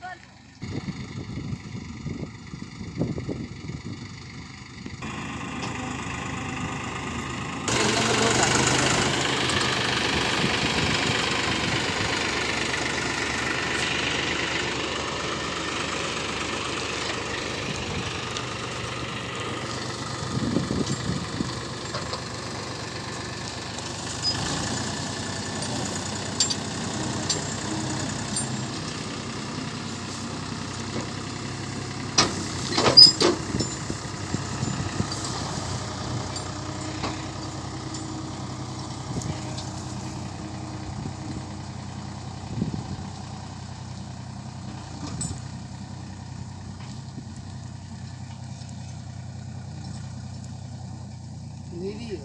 Good. Не верю.